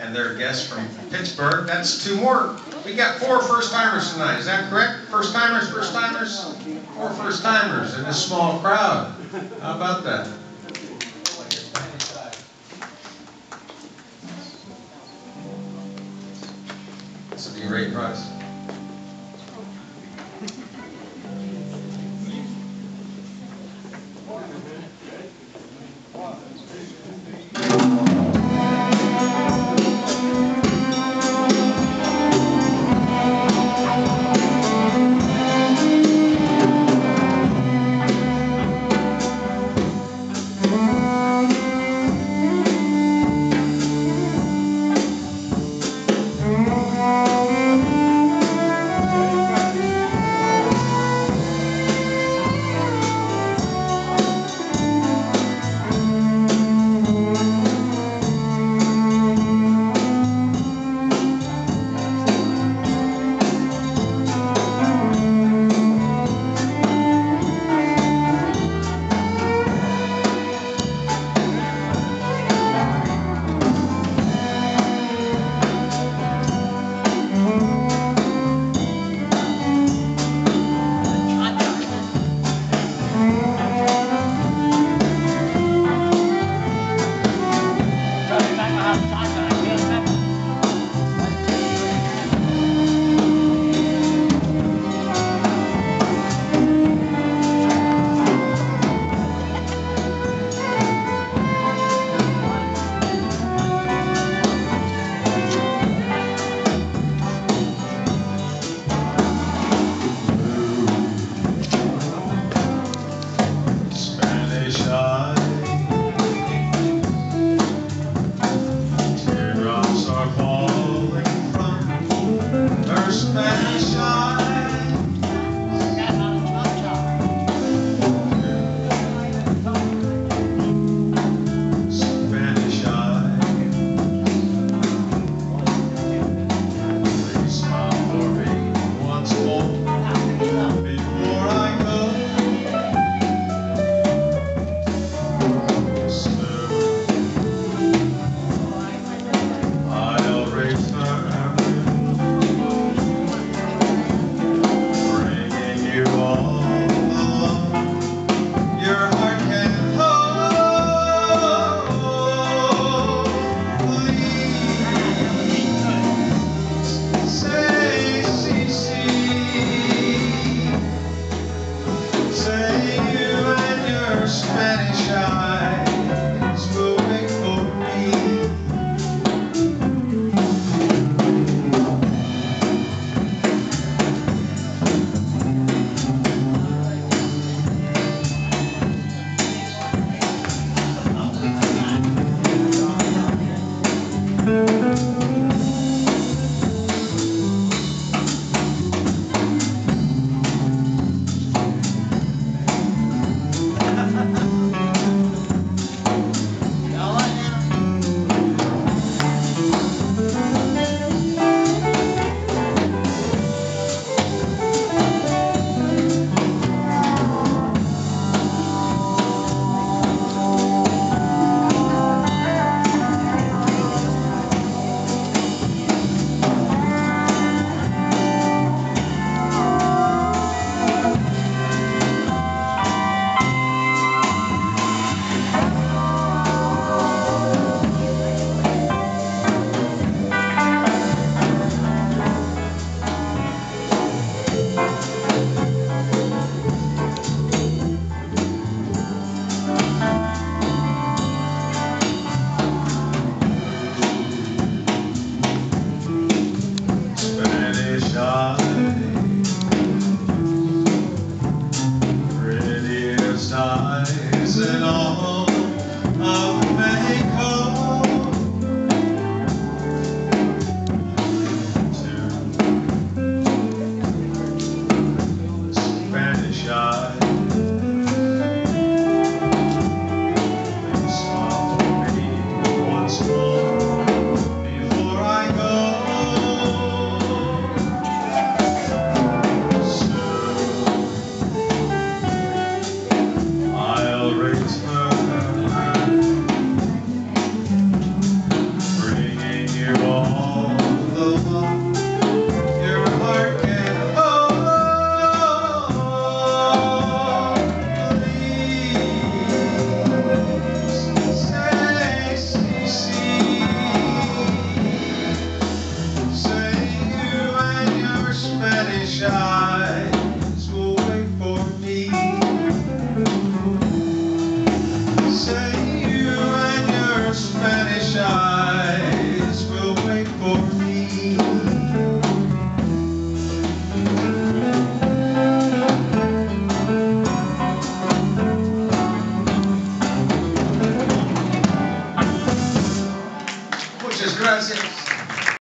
and their guest from Pittsburgh. That's two more. We got four first timers tonight. Is that correct? First timers, first timers? Four first timers in a small crowd. How about that? This be a great prize. Música